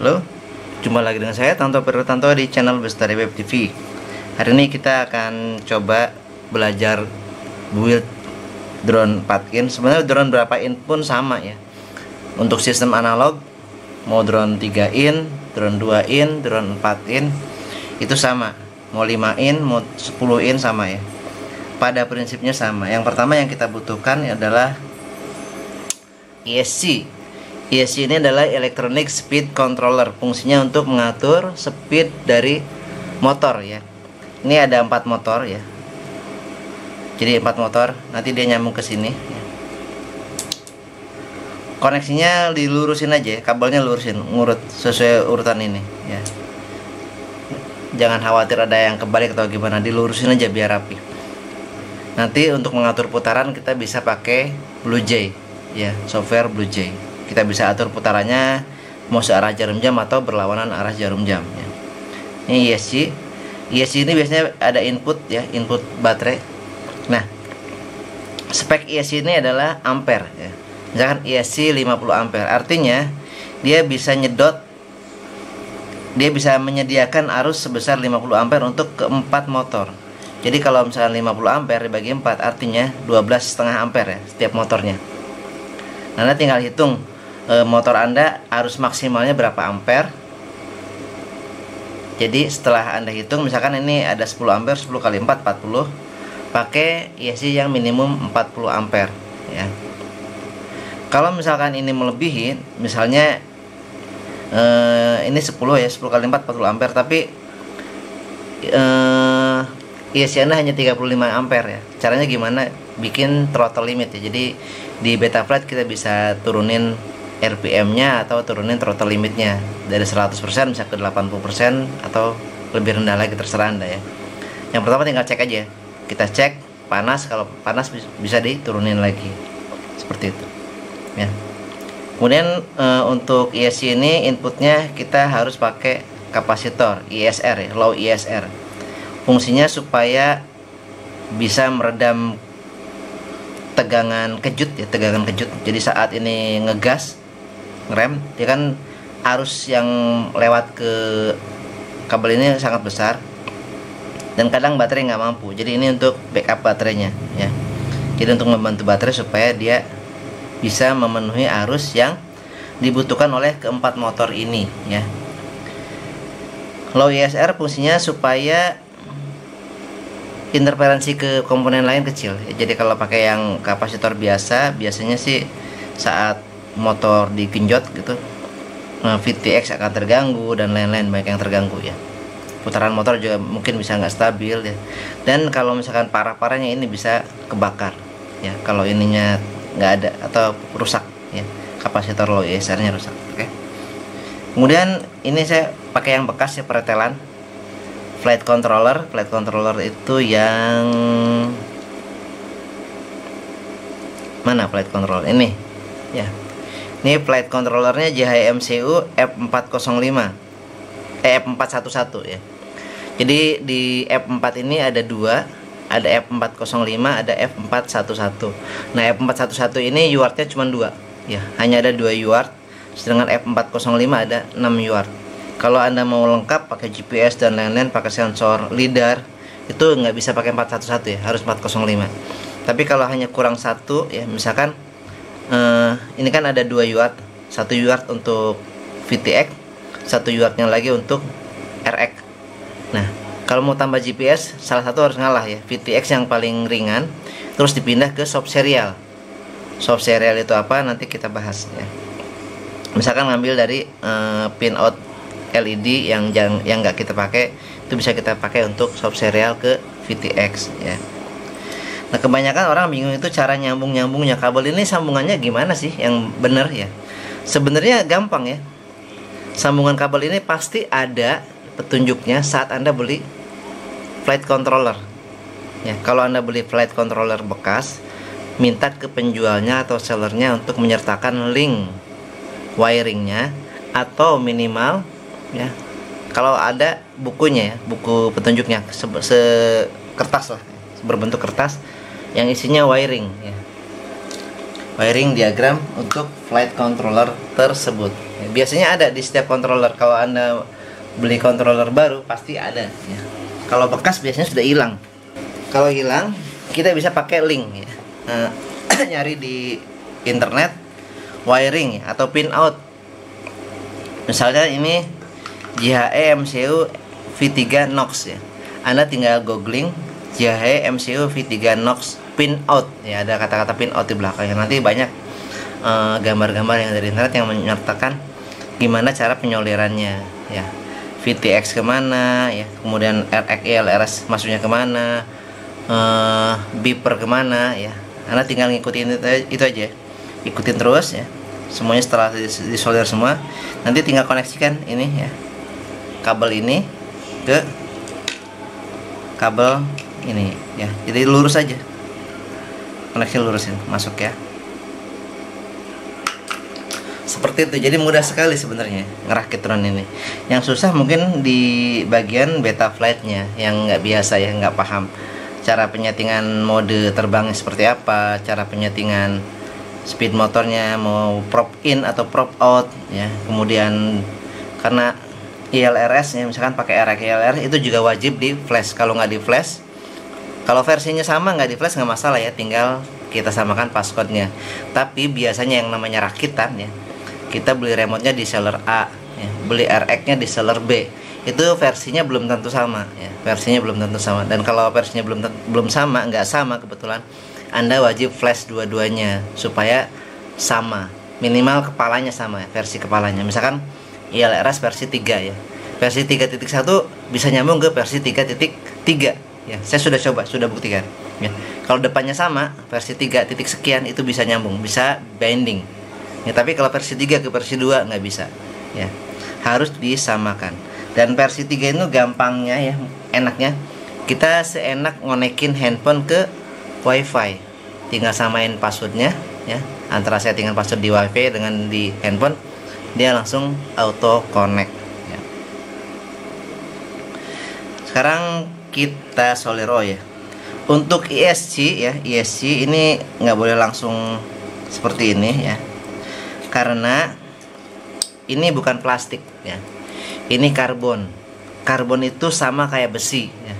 Halo, jumpa lagi dengan saya Tanto Pertanto di channel Bestari Web TV. Hari ini kita akan coba belajar build drone 4 in. Sebenarnya drone berapa in pun sama ya. Untuk sistem analog mau drone 3 in, drone 2 in, drone 4 in itu sama. Mau 5 in, mau 10 in sama ya. Pada prinsipnya sama. Yang pertama yang kita butuhkan adalah ESC ESC ini adalah Electronic Speed Controller. Fungsinya untuk mengatur speed dari motor ya. Ini ada empat motor ya. Jadi empat motor nanti dia nyambung ke sini ya. koneksinya dilurusin aja kabelnya lurusin ngurut sesuai urutan ini ya. Jangan khawatir ada yang kebalik atau gimana dilurusin aja biar rapi. Nanti untuk mengatur putaran kita bisa pakai Blue Jay ya software Blue Jay kita bisa atur putarannya mau searah jarum jam atau berlawanan arah jarum jam ya. ini ESC ESC ini biasanya ada input ya input baterai nah spek ESC ini adalah ampere ya. misalkan ESC 50 ampere artinya dia bisa nyedot dia bisa menyediakan arus sebesar 50 ampere untuk keempat motor jadi kalau misalnya 50 ampere dibagi 4 artinya 12,5 ampere ya setiap motornya nah, Anda tinggal hitung e, motor Anda arus maksimalnya berapa ampere? Jadi setelah Anda hitung misalkan ini ada 10 ampere 10 kali 4 40 pakai ISC yang minimum 40 ampere ya. Kalau misalkan ini melebihi misalnya eh, ini 10 ya 10 kali 4 40 ampere tapi eh, Anda hanya 35 ampere ya. Caranya gimana? Bikin throttle limit ya. Jadi di beta flight kita bisa turunin RPM-nya atau turunin throttle limitnya. Dari 100% bisa ke 80% atau lebih rendah lagi terserah anda ya. Yang pertama tinggal cek aja kita cek panas kalau panas bisa diturunin lagi. Seperti itu. Ya. Kemudian e, untuk ESC ini inputnya kita harus pakai kapasitor ISR ya low ISR fungsinya supaya bisa meredam tegangan kejut ya tegangan kejut. Jadi saat ini ngegas ngerem dia kan arus yang lewat ke kabel ini sangat besar. Dan kadang baterai nggak mampu. Jadi ini untuk backup baterainya ya. Jadi untuk membantu baterai supaya dia bisa memenuhi arus yang dibutuhkan oleh keempat motor ini ya. Low ISR fungsinya supaya interferensi ke komponen lain kecil. Jadi kalau pakai yang kapasitor biasa biasanya sih saat motor digenjot gitu nah, VTX akan terganggu dan lain-lain banyak yang terganggu ya. Putaran motor juga mungkin bisa nggak stabil ya. Dan kalau misalkan parah-parahnya ini bisa kebakar ya. Kalau ininya nggak ada atau rusak ya. Kapasitor low ISR nya rusak oke. Kemudian ini saya pakai yang bekas ya peretelan flight controller. Flight controller itu yang mana flight controller ini? Ya ini flight controllernya JHMCU F405 eh, F411 ya. Jadi di F4 ini ada dua ada F405 ada F411 nah F411 ini UART nya cuma dua ya. Hanya ada dua UART sedangkan F405 ada 6 UART kalau anda mau lengkap pakai GPS dan lain-lain pakai sensor lidar itu nggak bisa pakai 411 ya. Harus 405 tapi kalau hanya kurang satu ya misalkan uh, ini kan ada dua UART satu UART untuk VTX satu UARTnya lagi untuk RX nah kalau mau tambah GPS salah satu harus ngalah ya. VTX yang paling ringan terus dipindah ke sub serial. Sub serial itu apa? Nanti kita bahas ya. Misalkan ngambil dari uh, pin out LED yang yang nggak kita pakai itu bisa kita pakai untuk sub serial ke VTX ya Nah kebanyakan orang bingung itu cara nyambung nyambungnya kabel ini sambungannya gimana sih yang benar ya? Sebenarnya gampang ya. Sambungan kabel ini pasti ada petunjuknya saat anda beli flight controller. Ya kalau anda beli flight controller bekas, minta ke penjualnya atau sellernya untuk menyertakan link wiringnya atau minimal ya kalau ada bukunya ya buku petunjuknya se, se kertas lah berbentuk kertas yang isinya wiring ya. wiring diagram untuk flight controller tersebut. Ya, biasanya ada di setiap controller. Kalau anda beli controller baru pasti ada ya. kalau bekas biasanya sudah hilang. Kalau hilang kita bisa pakai link ya. Nah, nyari di internet wiring ya, atau pin out misalnya ini JHE MCU V3 Nox ya. Anda tinggal googling JHE MCU V3 Nox pin out. Ya ada kata-kata pin out di belakangnya. Nanti banyak eh, gambar-gambar uh, yang dari internet yang menyertakan gimana cara penyolirannya. Ya VTX ke mana ya kemudian RX LRS masuknya ke mana uh, beeper ke mana ya. Anda tinggal ngikutin itu, itu aja. Ikutin terus ya. Semuanya setelah disolder semua. Nanti tinggal koneksikan ini ya. Kabel ini ke kabel ini ya. Jadi lurus aja koneksi lurusin masuk ya. Seperti itu jadi mudah sekali sebenarnya ngerakit drone ini. Yang susah mungkin di bagian beta flightnya yang nggak biasa ya nggak paham. Cara penyetingan mode terbangnya seperti apa cara penyetingan speed motornya mau prop in atau prop out ya. Kemudian karena ILRS ya misalkan pakai RX ILRS itu juga wajib di flash. Kalau nggak di flash kalau versinya sama nggak di flash nggak masalah ya. Tinggal kita samakan passcode-nya. Tapi biasanya yang namanya rakitan ya kita beli remote-nya di seller A ya. beli RX-nya di seller B. Itu versinya belum tentu sama ya versinya belum tentu sama. Dan kalau versinya belum belum sama nggak sama kebetulan anda wajib flash dua-duanya supaya sama. Minimal kepalanya sama ya, versi kepalanya. Misalkan ILRS versi 3 ya. Versi 3.1 bisa nyambung ke versi 3.3 ya saya sudah coba sudah buktikan ya. Kalau depannya sama versi 3 titik sekian itu bisa nyambung bisa binding. Ya tapi kalau versi 3 ke versi 2 nggak bisa ya. Harus disamakan. Dan versi 3 itu gampangnya ya enaknya. Kita seenak ngonekin handphone ke wifi. Tinggal samain passwordnya ya. Antara settingan password di wifi dengan di handphone dia langsung auto connect ya. sekarang kita solero ya. Untuk ESC ya ESC ini nggak boleh langsung seperti ini ya. Karena ini bukan plastik ya. Ini karbon. Karbon itu sama kayak besi ya.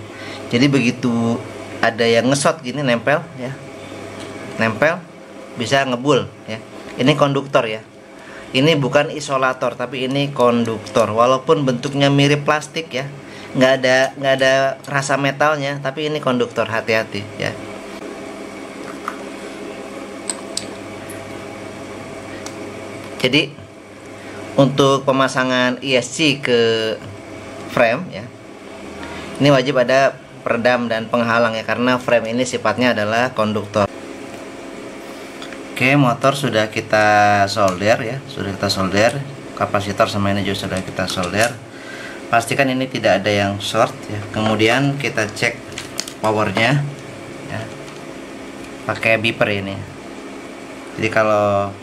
Jadi begitu ada yang ngesot gini nempel ya. Nempel bisa ngebul ya. Ini konduktor ya. Ini bukan isolator tapi ini konduktor. Walaupun bentuknya mirip plastik ya nggak ada nggak ada rasa metalnya tapi ini konduktor hati-hati ya. Jadi untuk pemasangan ESC ke frame ya ini wajib ada peredam dan penghalang ya karena frame ini sifatnya adalah konduktor. Oke motor sudah kita solder ya sudah kita solder kapasitor sama ini juga sudah kita solder pastikan ini tidak ada yang short ya. Kemudian kita cek powernya ya. Pakai beeper ini. Jadi kalau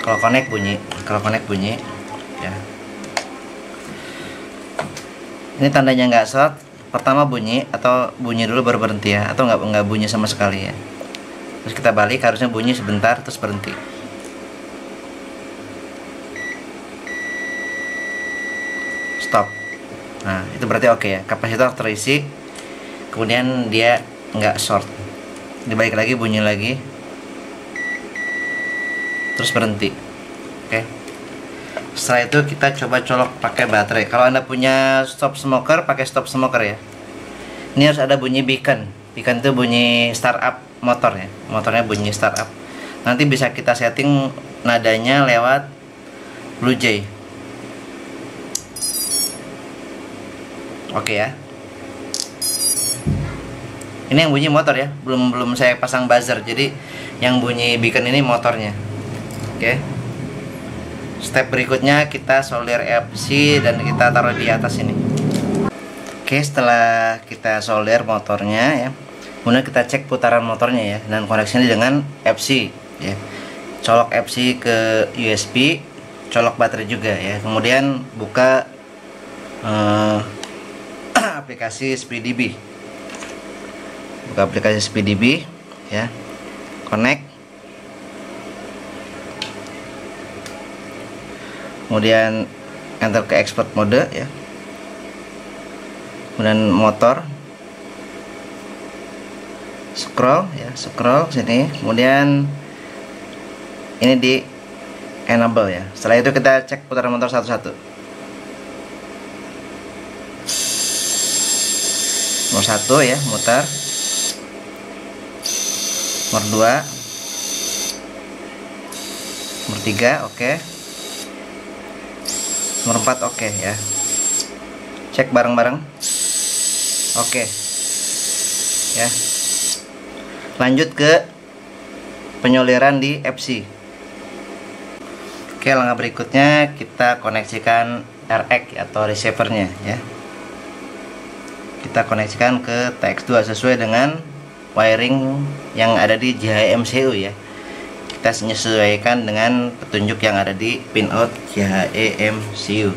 kalau connect bunyi kalau connect bunyi ya. Ini tandanya nggak short pertama bunyi atau bunyi dulu baru berhenti ya. Atau nggak nggak bunyi sama sekali ya. Terus kita balik harusnya bunyi sebentar terus berhenti stop nah itu berarti oke okay ya. Kapasitor terisi kemudian dia nggak short. Dibalik lagi bunyi lagi. Terus berhenti. Oke. Okay. setelah itu kita coba colok pakai baterai. Kalau anda punya stop smoker pakai stop smoker ya. Ini harus ada bunyi beacon. Beacon itu bunyi startup motor ya. Motornya bunyi startup. Nanti bisa kita setting nadanya lewat Blue Jay oke ya. Ini yang bunyi motor ya belum belum saya pasang buzzer jadi yang bunyi beacon ini motornya. Oke. Step berikutnya kita solder FC dan kita taruh di atas ini. Oke setelah kita solder motornya ya kemudian kita cek putaran motornya ya dan koneksinya dengan FC ya. Colok FC ke USB colok baterai juga ya. Kemudian buka uh, aplikasi SPDB buka aplikasi SPDB ya. Connect. Kemudian enter ke export mode ya. Kemudian motor. Scroll ya scroll sini. Kemudian ini di enable ya. Setelah itu kita cek putaran motor satu-satu. Nomor satu ya mutar. Nomor dua. Nomor tiga oke. Okay. nomor empat oke okay, ya. Cek bareng-bareng. Oke. Okay. ya. Lanjut ke penyoliran di FC Oke langkah berikutnya kita koneksikan RX atau receivernya ya kita koneksikan ke TX2 sesuai dengan wiring yang ada di JHMCU ya. Kita menyesuaikan dengan petunjuk yang ada di pinout JHEMCU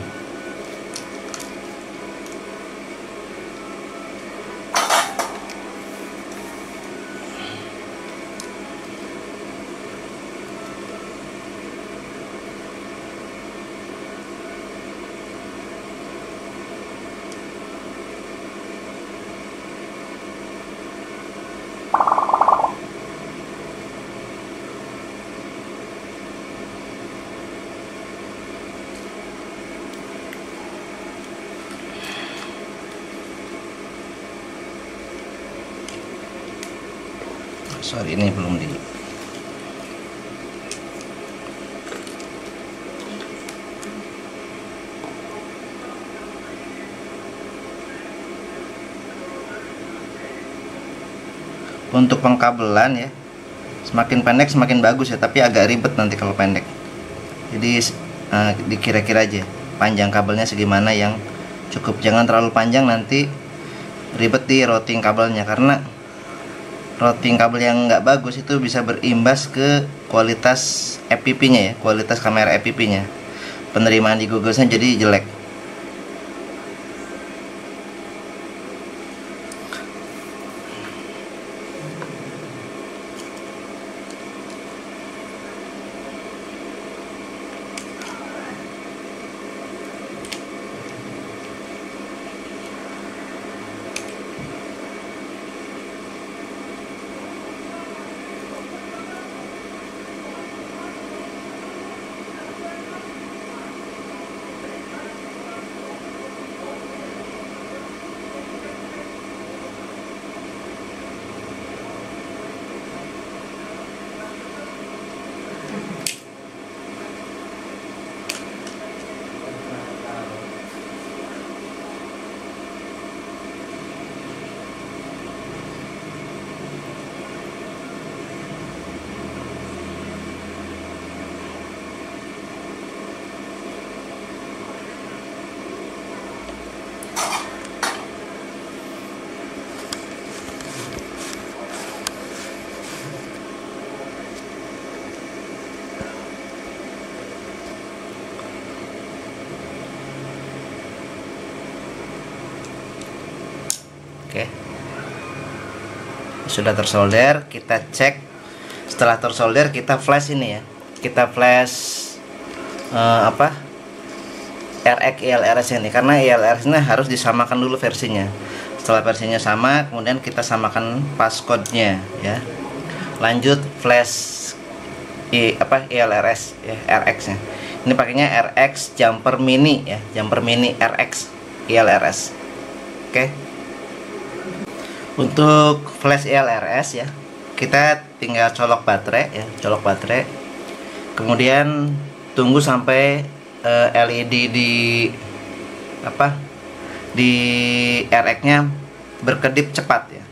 sorry ini belum di untuk pengkabelan ya semakin pendek semakin bagus ya tapi agak ribet nanti kalau pendek. Jadi uh, dikira-kira aja panjang kabelnya segimana yang cukup. Jangan terlalu panjang nanti ribet di routing kabelnya karena routing kabel yang nggak bagus itu bisa berimbas ke kualitas FPP nya ya kualitas kamera FPP nya penerimaan di Google jadi jelek sudah tersolder kita cek. Setelah tersolder kita flash ini ya. Kita flash uh, apa? RX ILRS ini. Karena ILRS ini harus disamakan dulu versinya. Setelah versinya sama kemudian kita samakan passcode-nya ya. Lanjut flash i apa ILRS ya RX nya ini pakainya RX jumper mini ya. Jumper mini RX ILRS oke? okay untuk flash ILRS ya kita tinggal colok baterai ya colok baterai. Kemudian tunggu sampai uh, eh, LED di apa di RX nya berkedip cepat ya.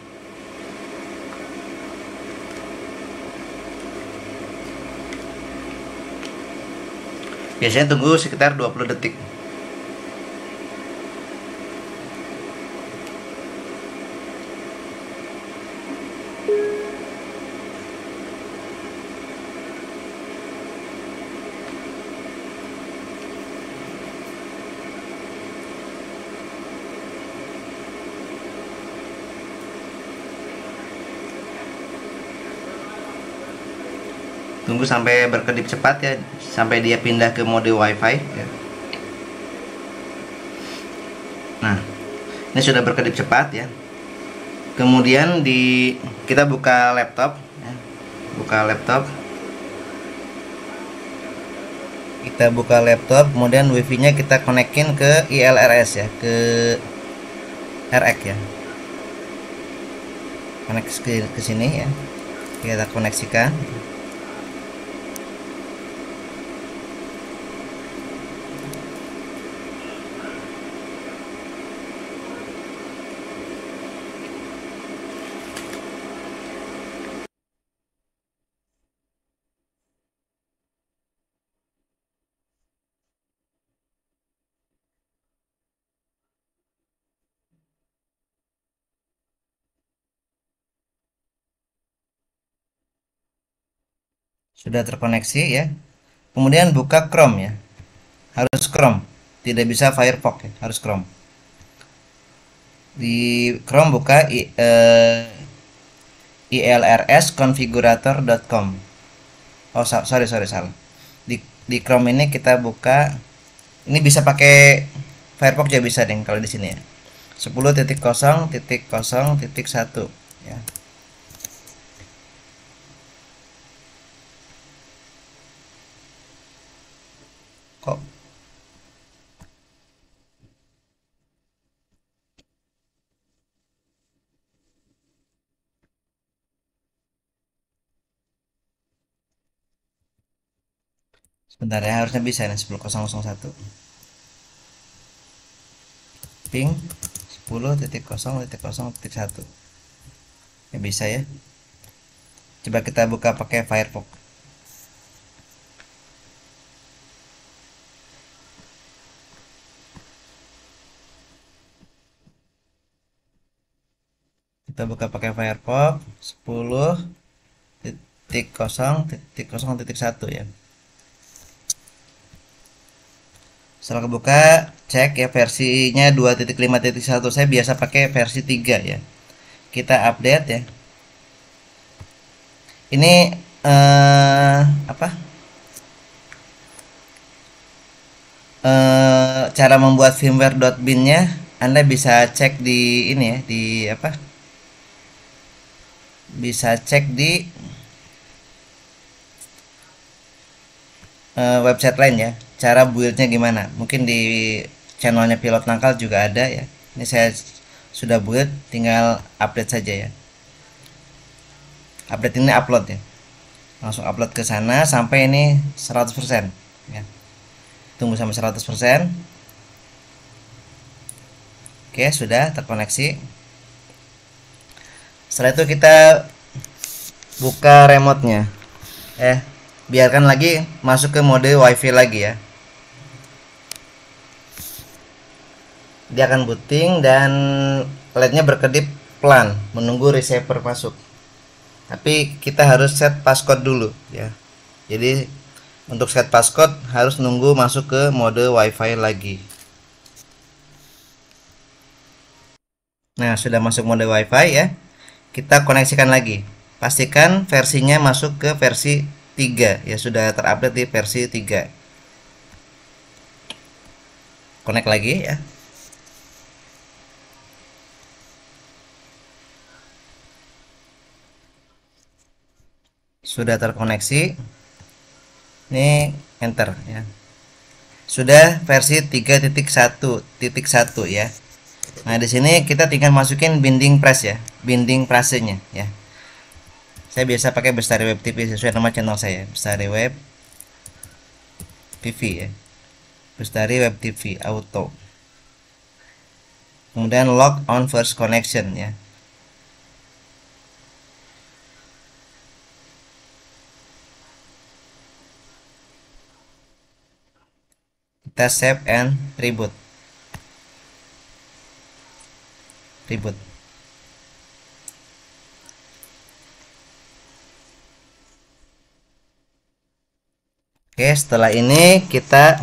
Biasanya tunggu sekitar 20 detik tunggu sampai berkedip cepat ya sampai dia pindah ke mode wifi ya. nah ini sudah berkedip cepat ya. Kemudian di kita buka laptop ya. buka laptop. Kita buka laptop kemudian wifi nya kita konekin ke ILRS ya ke RX ya. Koneksi ke, ke sini ya. Kita koneksikan sudah terkoneksi ya. Kemudian buka Chrome ya. Harus Chrome. Tidak bisa Firefox ya. Harus Chrome. Di Chrome buka i, eh, ilrsconfigurator.com oh sorry sorry salah. Di, di Chrome ini kita buka ini bisa pakai Firefox juga bisa deh kalau di sini ya. 10.0.0.1 ya kok sebentar ya harusnya bisa nih 10001 ping 10.0.0.1 ya bisa ya. Coba kita buka pakai Firefox. Kita buka pakai Firefox 10 titik kosong titik kosong titik satu ya setelah kebuka cek ya versinya 2.5.1 saya biasa pakai versi 3 ya. Kita update ya. Ini eh, apa? Eh, cara membuat firmware.bin nya Anda bisa cek di ini ya di apa? Bisa cek di uh, website lain ya. Cara buildnya gimana? Mungkin di channelnya pilot nangkal juga ada ya. Ini saya sudah build tinggal update saja ya. Update ini upload ya. Langsung upload ke sana sampai ini 100% ya. Tunggu sampai 100% oke sudah terkoneksi. Setelah itu kita buka remote-nya. Eh biarkan lagi masuk ke mode wifi lagi ya. Dia akan booting dan LED-nya berkedip pelan menunggu receiver masuk. Tapi kita harus set passcode dulu ya. Jadi untuk set passcode harus nunggu masuk ke mode wifi lagi. Nah sudah masuk mode wifi ya. Kita koneksikan lagi. Pastikan versinya masuk ke versi 3 ya sudah terupdate di versi 3 connect lagi ya. Sudah terkoneksi. Ini enter ya. Sudah versi 3.1.1 ya. Nah, di sini kita tinggal masukin binding press ya, binding prasenya ya. Saya biasa pakai Bestari Web TV sesuai nama channel saya, Bestari Web TV ya. Bestari Web TV Auto. Kemudian log on first connection ya. Kita save and reboot. ribut Oke setelah ini kita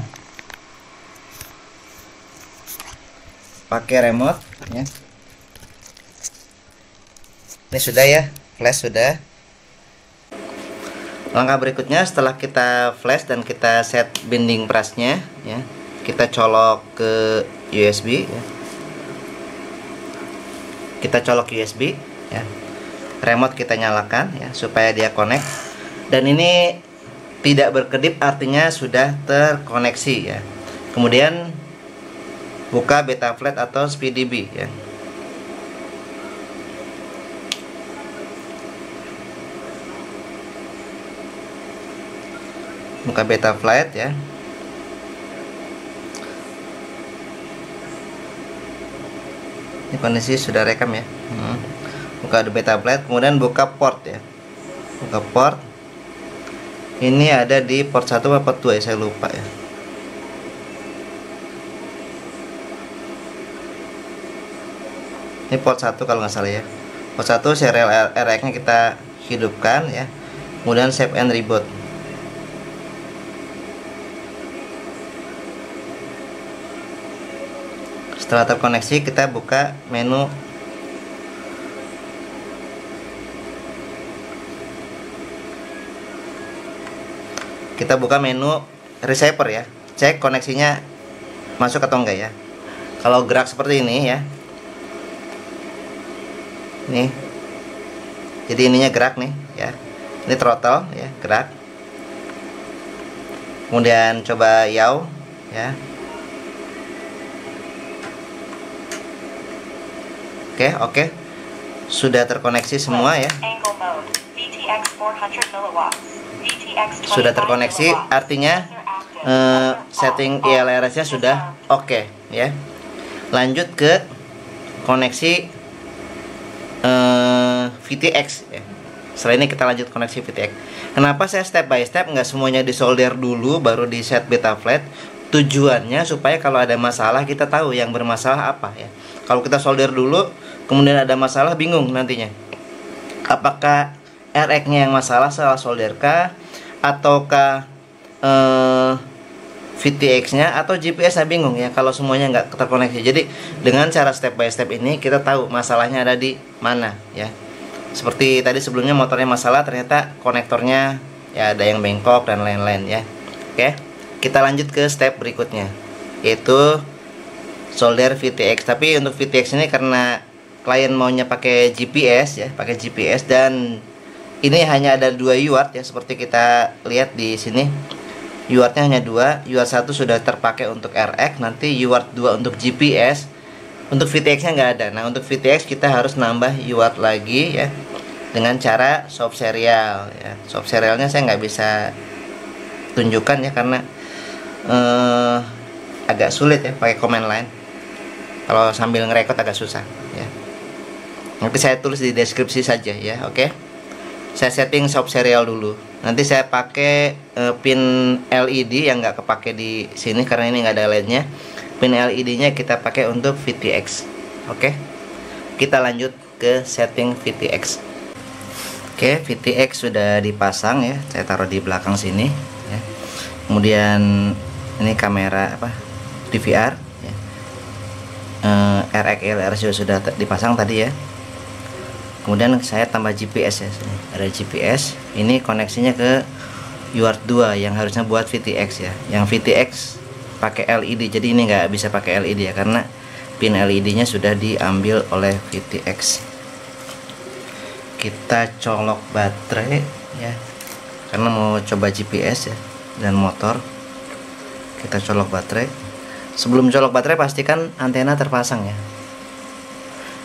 pakai remote ya. Ini sudah ya flash sudah. Langkah berikutnya setelah kita flash dan kita set binding brushnya ya kita colok ke USB ya. kita colok USB ya. Remote kita nyalakan ya supaya dia connect. Dan ini tidak berkedip artinya sudah terkoneksi ya. Kemudian buka Betaflat atau SpeeDB ya. Buka beta flight ya. Ini kondisi sudah rekam ya. Hmm. buka beta flight kemudian buka port ya. Buka port ini ada di port 1 apa port 2 ya? Saya lupa ya. Ini port 1 kalau nggak salah ya. Port 1 serial RX nya kita hidupkan ya. Kemudian save and reboot. Setelah terkoneksi kita buka menu kita buka menu receiver ya. Cek koneksinya masuk atau enggak ya. Kalau gerak seperti ini ya. Nih. Jadi ininya gerak nih ya. Ini throttle ya gerak. Kemudian coba yaw ya. Oke, oke. Sudah terkoneksi semua ya. Sudah terkoneksi, artinya uh, setting ILRS-nya sudah oke okay, ya. Lanjut ke koneksi uh, VTX ya. Setelah ini kita lanjut koneksi VTX. Kenapa saya step by step nggak semuanya disolder dulu baru di set beta flat? Tujuannya supaya kalau ada masalah kita tahu yang bermasalah apa ya. Kalau kita solder dulu kemudian ada masalah bingung nantinya apakah RX-nya yang masalah salah solder kah ataukah eh, VTX-nya atau GPS-nya bingung ya kalau semuanya nggak terkoneksi. Jadi dengan cara step by step ini kita tahu masalahnya ada di mana ya. Seperti tadi sebelumnya motornya masalah ternyata konektornya ya ada yang bengkok dan lain-lain ya. Oke. Kita lanjut ke step berikutnya yaitu solder VTX. Tapi untuk VTX ini karena klien maunya pakai GPS ya pakai GPS dan ini hanya ada dua UART ya seperti kita lihat di sini. UARTnya hanya dua. UART satu sudah terpakai untuk RX nanti UART 2 untuk GPS untuk VTX nya nggak ada. Nah untuk VTX kita harus nambah UART lagi ya dengan cara soft serial ya. Soft serialnya saya nggak bisa tunjukkan ya karena eh, agak sulit ya pakai command line. Kalau sambil ngerekod agak susah ya. Nanti saya tulis di deskripsi saja ya oke? okay? Saya setting soft serial dulu nanti saya pakai uh, pin LED yang nggak kepake di sini karena ini nggak ada LED-nya pin LED nya kita pakai untuk VTX oke okay? kita lanjut ke setting VTX oke okay, VTX sudah dipasang ya saya taruh di belakang sini ya. kemudian ini kamera apa DVR ya. uh, eh, RX LR sudah dipasang tadi ya kemudian saya tambah GPS ya. Ada GPS ini koneksinya ke UART 2 yang harusnya buat VTX ya. Yang VTX pakai LED jadi ini nggak bisa pakai LED ya karena pin LED nya sudah diambil oleh VTX kita colok baterai ya karena mau coba GPS ya dan motor. Kita colok baterai. Sebelum colok baterai pastikan antena terpasang ya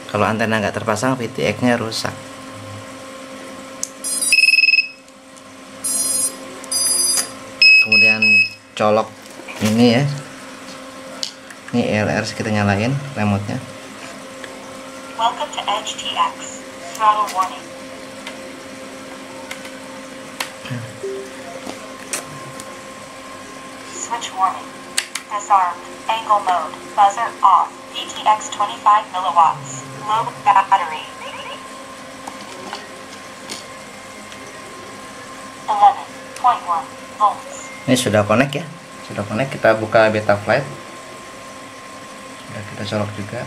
kalau antena nggak terpasang VTX nya rusak kemudian colok ini ya ini LR kita nyalain remote nya Welcome to HTX. Throttle warning. Switch warning. Disarmed. Angle mode. Buzzer off. DTX 25 milliwatts. Low battery. 11.1 volts. Ini sudah connect ya. Sudah connect. Kita buka beta flight. Sudah kita colok juga.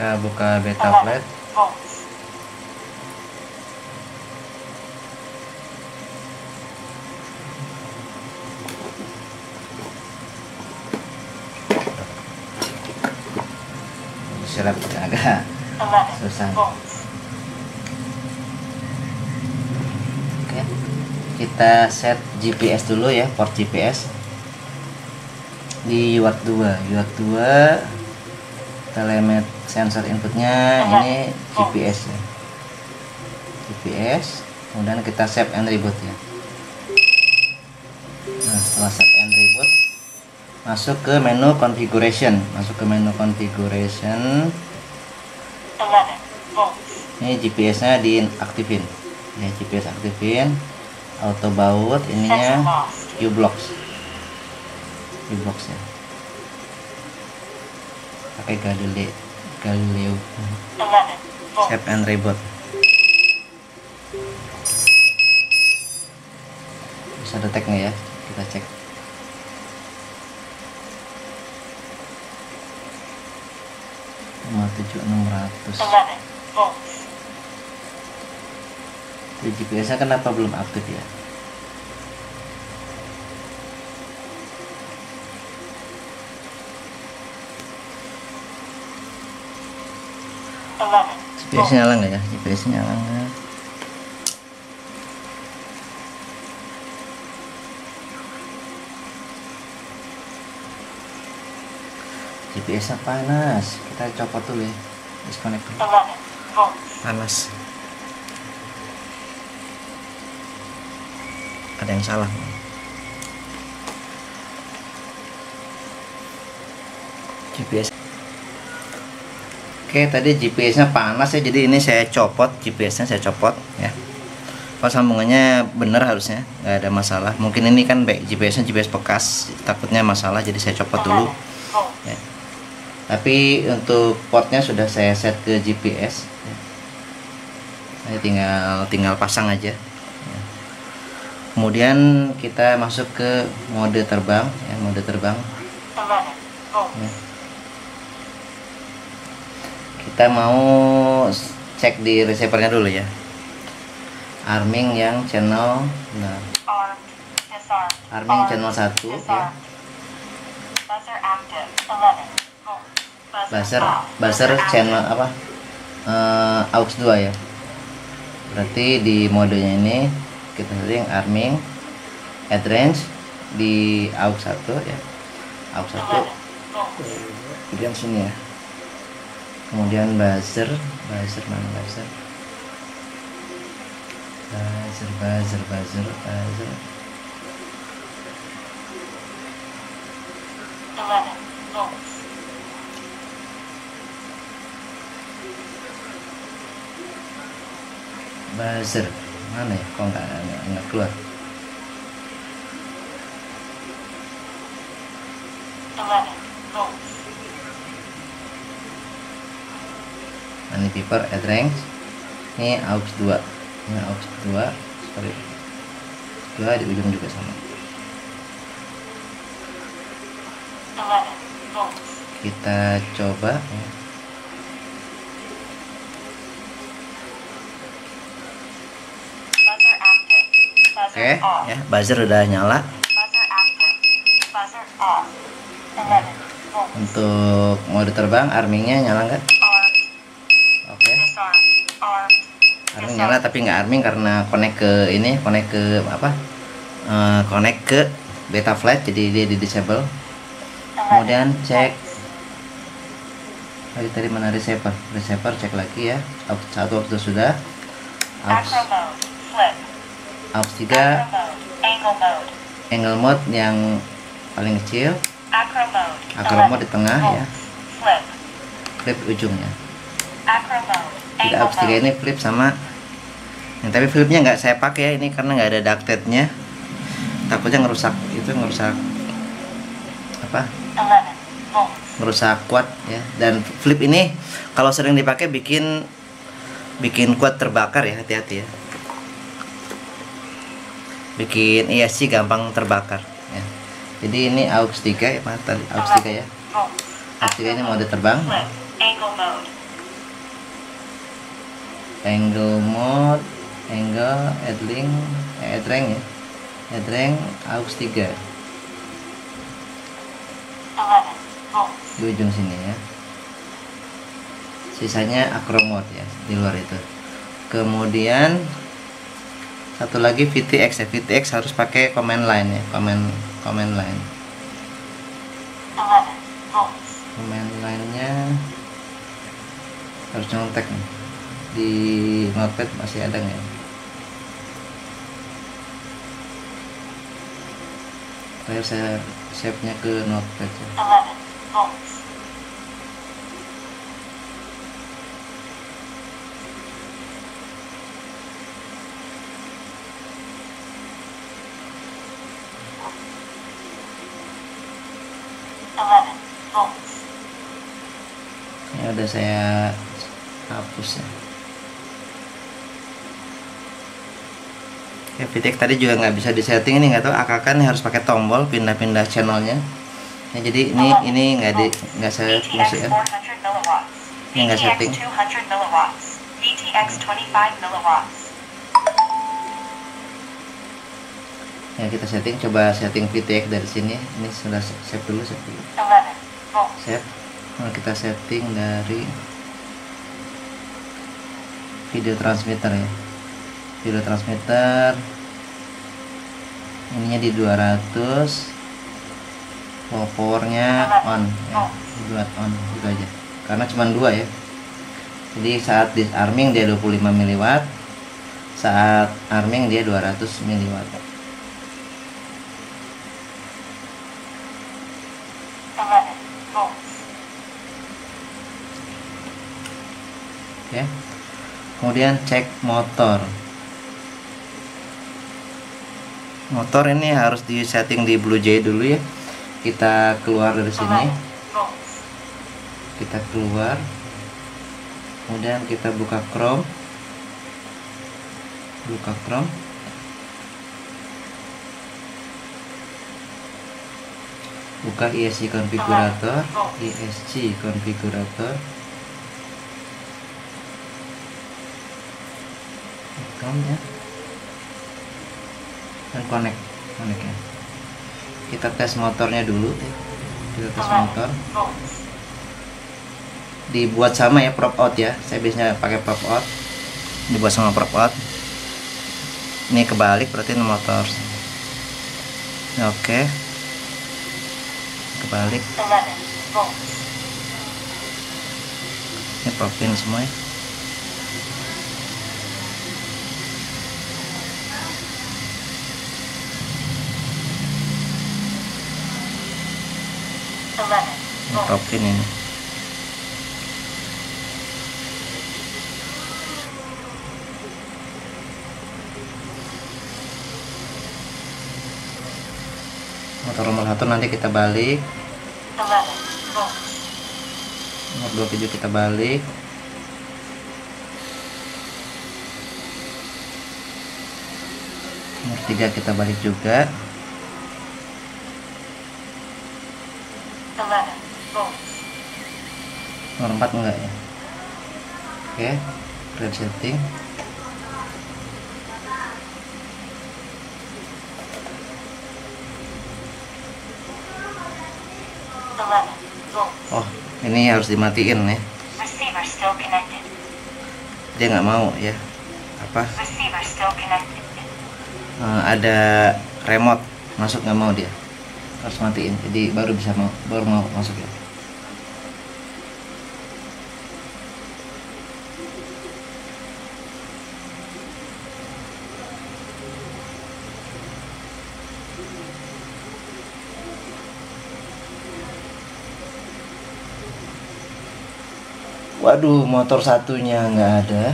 kita buka beta flat silap agak susah. oke. Kita set GPS dulu ya port GPS di UART 2 UART 2 telemet sensor inputnya ini GPS ya. GPS kemudian kita save and reboot ya. Nah setelah save and reboot masuk ke menu configuration. Masuk ke menu configuration. Ini GPS nya diaktifin. Ya GPS aktifin. Auto baut ininya. U-blocks U-blocks ya pakai Galileo. Galileo. Save and reboot. Bisa detect nggak ya. Kita cek lima tujuh enam ratus. GPS nya kenapa belum aktif ya? GPS nyala nggak ya? GPS nyala nggak GPS nya panas. Kita copot dulu ya disconnect dulu. Panas. Ada yang salah GPS Oke tadi GPS nya panas ya jadi ini saya copot GPS nya saya copot ya. Kalau sambungannya bener harusnya nggak ada masalah. Mungkin ini kan baik GPS nya GPS bekas takutnya masalah jadi saya copot dulu. Ya. Tapi untuk portnya sudah saya set ke GPS ya. saya tinggal tinggal pasang aja. Kemudian kita masuk ke mode terbang ya mode terbang. Ya. Kita mau cek di receivernya dulu ya. Arming yang channel nah. Arming channel 1 ya buzzer buzzer channel apa? Uh, aux 2 ya. Berarti di modenya ini kita setting arming at range di aux 1 ya. Aux 1 kemudian sini ya. Kemudian buzzer buzzer mana buzzer buzzer buzzer buzzer buzzer buzzer. Mana ya? Kok nggak nggak, keluar? Ini paper at range? Ini aux 2 ini aux 2 sorry. 2 di ujung juga sama. Kita coba. ya. Oke ya buzzer udah nyala. Untuk mode terbang armingnya nyala nggak? Oke. Arming nyala tapi nggak arming karena connect ke ini connect ke apa? Uh, connect ke beta flight jadi dia di disable. Kemudian cek. Lagi tadi mana receiver receiver cek lagi ya. Satu waktu sudah. Aux 3 angle mode. Yang paling kecil. Acro mode. Di tengah ya. Flip. Ujungnya. Tidak aux 3 ini flip sama yang tapi flipnya nggak saya pakai ya ini karena nggak ada ducted nya takutnya ngerusak itu ngerusak apa? Merusak kuat ya. Dan flip ini kalau sering dipakai bikin bikin kuat terbakar ya hati-hati ya bikin iya sih gampang terbakar ya. Jadi ini aux 3 ya tadi aux 3 ya. Aux 3 ini mode terbang. Angle mode. Angle addlink eh, ya. Addrank aux 3 11 volts. di ujung sini ya. Sisanya acro mode ya di luar itu. Kemudian satu lagi VTX ya VTX harus pakai command line ya command command line 11 volts. command line nya harus nyontek nih di notepad masih ada nggak ya? Terakhir saya save nya ke notepad ya. Udah saya hapus ya ya VTX tadi juga nggak bisa disetting ini nggak tahu AKK nih harus pakai tombol pindah-pindah channelnya ya jadi ini ini nggak di nggak saya masuk ya 400 milliwatts. Ini nggak VTX setting. 200 milliwatts. VTX 25 milliwatts. ya kita setting coba setting VTX dari sini ini sudah save dulu save dulu 11 volts. save Nah, kita setting dari video transmitter ya. Video transmitter ininya di 200 power powernya on ya. Buat on gitu aja. Karena cuma dua ya. Jadi saat disarming dia 25 mW saat arming dia 200 mW 11 volts. Ya. Kemudian cek motor. Motor ini harus di setting di Blue Jay dulu ya. Kita keluar dari sini. 11 volts. kita keluar. Kemudian kita buka Chrome. Buka Chrome. Buka ESC configurator ESC configurator Chrome ya. Dan connect connect ya. Kita tes motornya dulu kita tes motor. 11 volts. dibuat sama ya prop out ya. Saya biasanya pakai prop out. Dibuat sama prop out. Ini kebalik berarti ini motor. Oke. Kebalik. 11 volts. ini propin semua ya Eleven ini. Motor nomor satu nanti kita balik. Nomor 27 kita balik. Nomor 3 kita balik juga Eleven volts. Nomor 4 enggak ya? Oke red setting. Oh ini harus dimatiin ya. Dia nggak mau ya. Apa? Eh, ada remote masuk nggak mau dia. Harus matiin jadi baru bisa mau baru mau masuk ya Waduh, motor satunya nggak ada.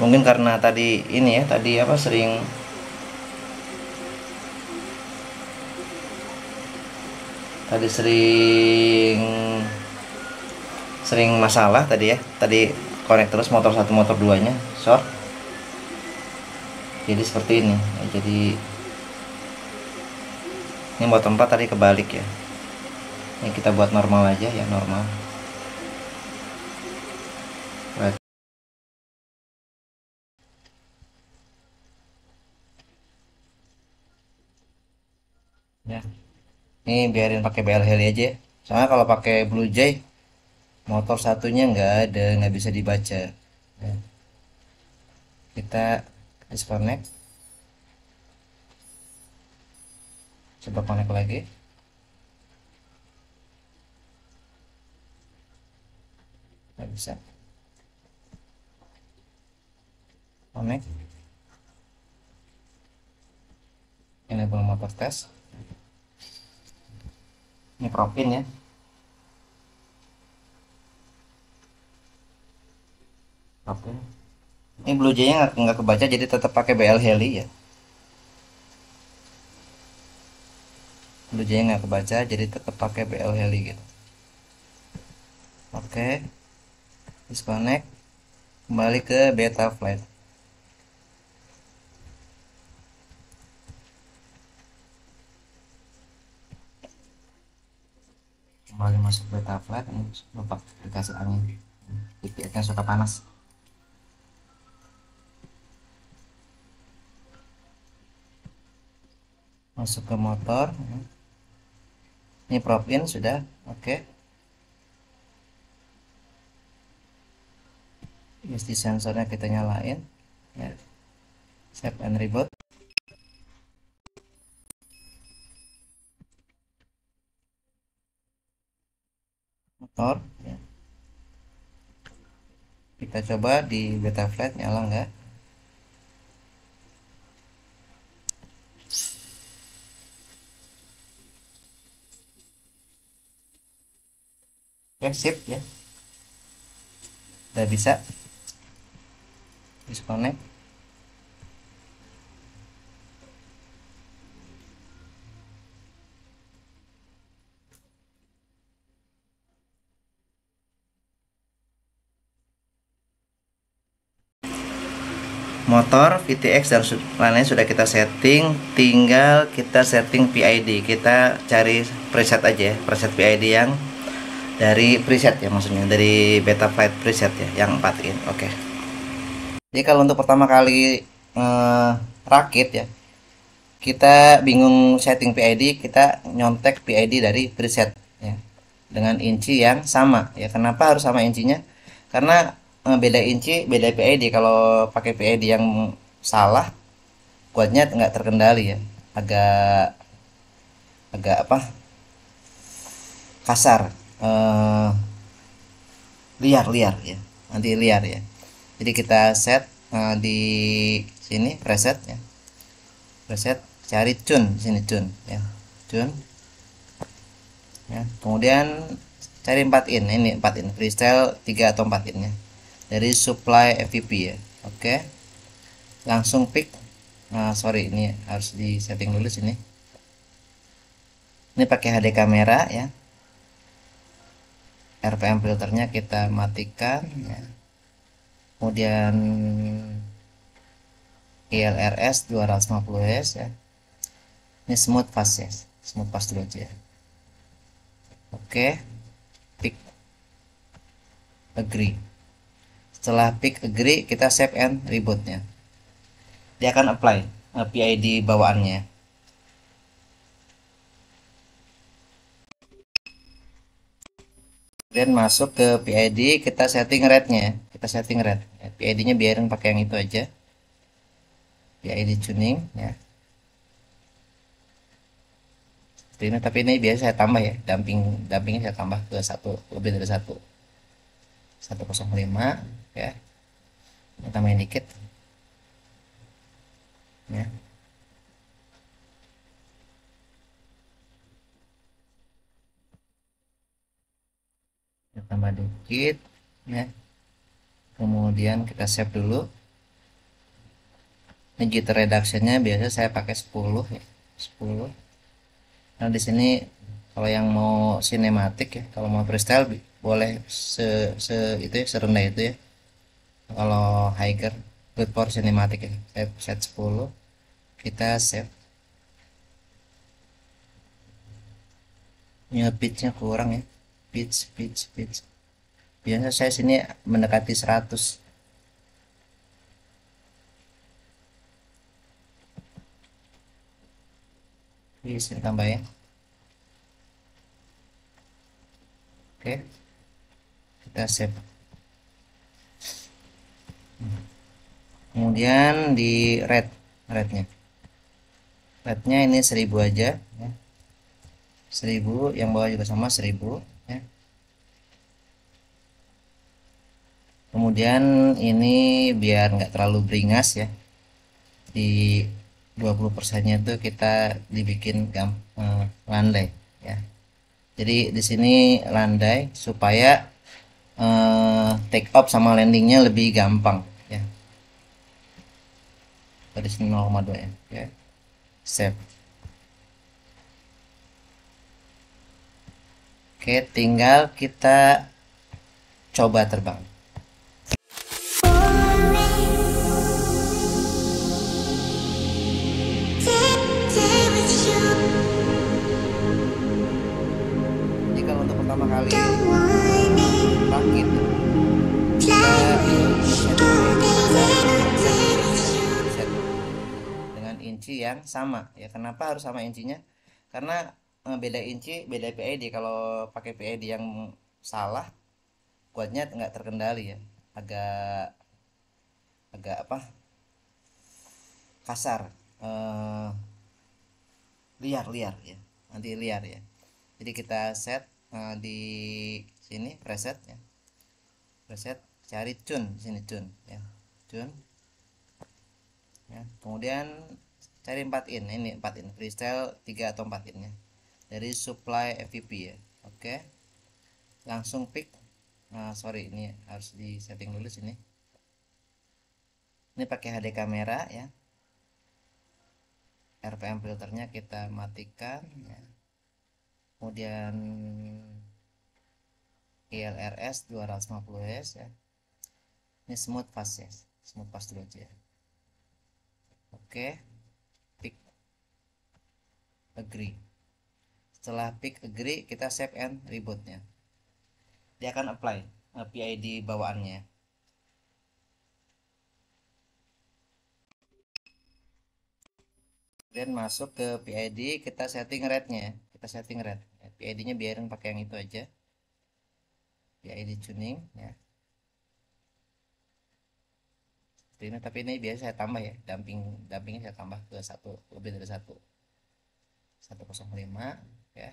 Mungkin karena tadi ini ya, tadi apa sering tadi sering sering masalah tadi ya. Tadi connect terus motor satu motor duanya short. Jadi seperti ini. Jadi ini motor 4 tadi kebalik ya. Ini kita buat normal aja ya normal. Ya. Ini biarin pakai BL Heli aja. Soalnya kalau pakai Blue Jay motor satunya nggak ada nggak bisa dibaca. Kita disconnect coba connect lagi. Nggak bisa. Connect. Enable motor test ini propin ya. Propin. Ini blue jay nya nggak kebaca jadi tetap pakai BL heli ya jay nggak kebaca jadi tetap pakai BL heli gitu. Oke. Disconnect kembali ke beta flight. Kembali masuk beta flight ini lupa dikasih angin. DPX-nya suka panas. Masuk ke motor ini prop in sudah oke okay. USD sensornya kita nyalain ya save and reboot motor ya. kita coba di beta flat nyala enggak oke sip ya. Udah bisa. Disconnect. Motor VTX dan lainnya sudah kita setting tinggal kita setting PID kita cari preset aja ya preset PID yang dari preset ya maksudnya dari beta flight preset ya yang 4 in oke. Okay. jadi kalau untuk pertama kali eh, rakit ya kita bingung setting PID kita nyontek PID dari preset ya dengan inci yang sama ya. Kenapa harus sama incinya? Karena eh, beda inci beda PID kalau pakai PID yang salah kuatnya nggak terkendali ya. Agak agak apa? Kasar eh, liar liar ya. Nanti liar ya. Jadi kita set eh, di sini preset ya. Preset cari tune sini tune ya. Tune. Ya kemudian cari 4 in ini 4 in freestyle 3 atau 4 in ya. Dari supply FVP ya. Oke. Langsung pick. Nah sorry ini harus di setting dulu sini. Ini pakai HD kamera ya RPM filternya kita matikan ya. kemudian ILRS 250 Hz ya. Ini smooth fast ya. Smooth fast dulu aja. Oke. Pick. Agree. Setelah pick agree kita save and rebootnya. Dia akan apply uh, PID bawaannya kemudian masuk ke PID kita setting rednya kita setting red ya, PID nya biarin pakai yang itu aja. PID tuning ya. Ini tapi ini biasa saya tambah ya. Damping dampingnya saya tambah ke satu lebih dari satu. 105 ya. Kita tambahin dikit. Ya tambah dikit ya. Kemudian kita save dulu. Ini jitter reductionnya biasa saya pakai 10 ya. 10 nah di sini kalau yang mau sinematik ya kalau mau freestyle boleh se, se itu ya serendah itu ya. Kalau higher good for cinematic ya. Saya set 10 kita save. Ya pitchnya kurang ya pitch pitch pitch biasa saya sini mendekati 100 bisa tambah ya. Oke kita save. Kemudian di red rednya. Rednya ini 1000 aja ya. 1000 yang bawah juga sama 1000 ya. Kemudian ini biar nggak terlalu beringas ya di 20 persennya itu kita dibikin gam, eh, landai ya jadi di sini landai supaya eh, take off sama landingnya lebih gampang ya dari sini 0,2 ya, ya. save Oke, tinggal kita coba terbang. Inci yang sama ya. Kenapa harus sama incinya? Karena eh, beda inci, beda PID. Kalau pakai PID yang salah, kuatnya nggak terkendali ya. Agak agak apa? Kasar. Eh, liar liar ya. Nanti liar ya. Jadi kita set eh, di sini preset ya. Preset cari tune sini tune ya. Tune. Ya, kemudian cari 4 in ini 4 in. Freestyle 3 atau 4 in ya. Dari supply FVP ya. Oke. Langsung pick. Nah, sorry ini harus di setting dulu sini. Ini pakai HD kamera ya. RPM filternya kita matikan ya. kemudian ILRS 250 Hz ya. Ini smooth fast ya. Smooth fast dulu aja. Ya. oke. pick agree. Setelah pick agree kita save and rebootnya. Dia akan apply uh, PID bawaannya. Dan masuk ke PID kita setting rednya kita setting red PID nya biarin pakai yang itu aja. PID tuning ya. Ini tapi ini biasa saya tambah ya. Damping dampingnya saya tambah ke satu lebih dari satu 105 ya.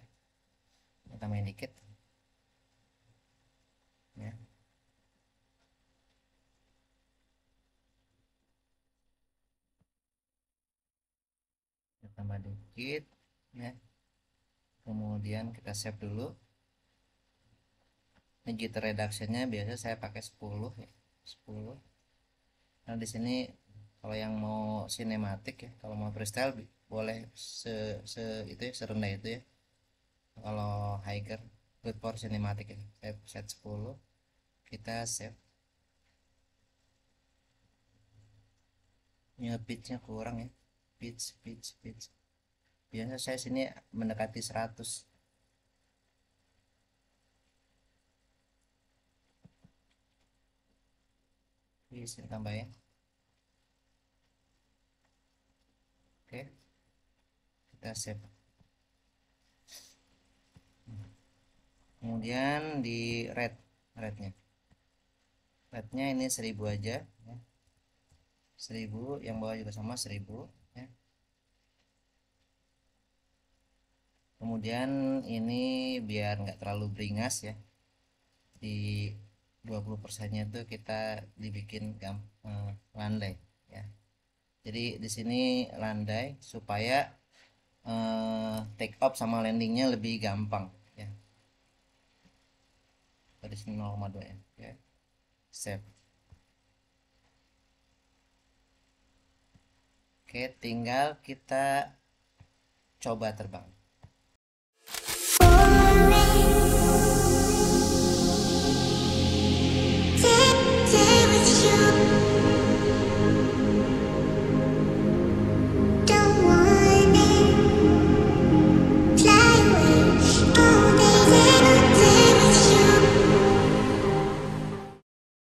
Kita tambahin dikit. Ya. Kita tambah dikit ya. Kemudian kita save dulu. Ini jitter reductionnya biasa saya pakai 10 ya. 10 nah di sini kalau yang mau sinematik ya kalau mau freestyle boleh se, se itu ya serendah itu ya. Kalau higher good for cinematic ya. Saya set 10 kita save ya pitchnya kurang ya. Pitch pitch pitch. Biasa saya sini mendekati 100 bisa tambah ya oke kita save kemudian di red rednya rednya ini 1000 aja ya. 1000 yang bawah juga sama 1000 ya. kemudian ini biar nggak terlalu beringas ya di 20 persennya itu kita dibikin gam, eh, landai ya jadi di sini landai supaya eh, take off sama landingnya lebih gampang ya. Dari sini 0,2 ya, ya. save oke tinggal kita coba terbang